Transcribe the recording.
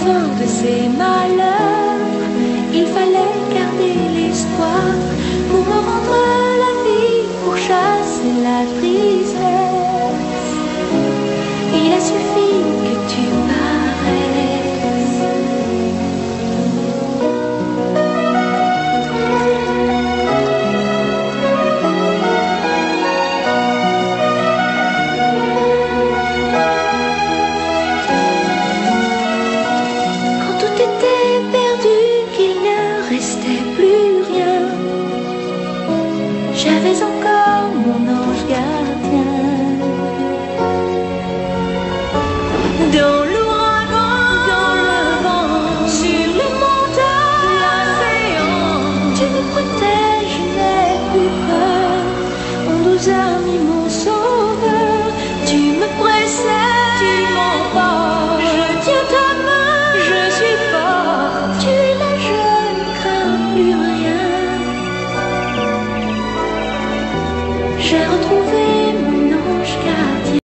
fin de ses malheurs, il fallait garder l'espoir pour me rendre la vie, pour chasser la tristesse. Il a suffi j'avais encore mon ange gardien. Dans l'ouragan, dans le vent, sur les montagnes, l'océan, tu me protèges, je n'ai plus peur. Mon doux ami, mon sang.